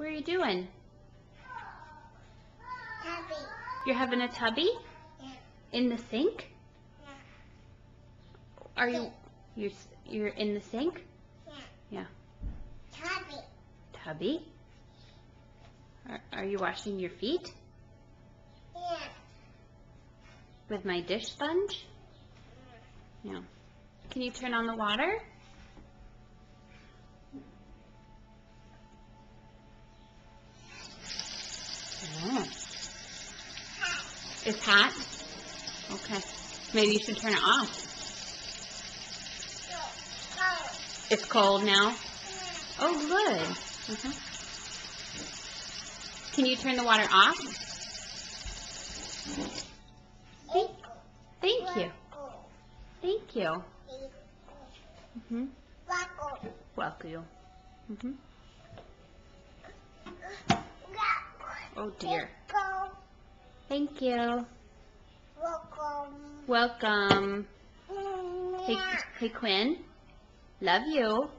What are you doing? Tubby. You're having a tubby Yeah. in the sink? Yeah. Are you you're you're in the sink? Yeah. Yeah. Tubby. Tubby? Are, are you washing your feet Yeah. with my dish sponge? Yeah. Can you turn on the water? It's hot? Okay. Maybe you should turn it off. It's cold now? Oh, good. Mhm. Can you turn the water off? Thank, thank you. Thank you. hmm Wacko. Welcome you. Oh dear. Thank you. Welcome. Welcome. Hey, hey Quinn. Love you.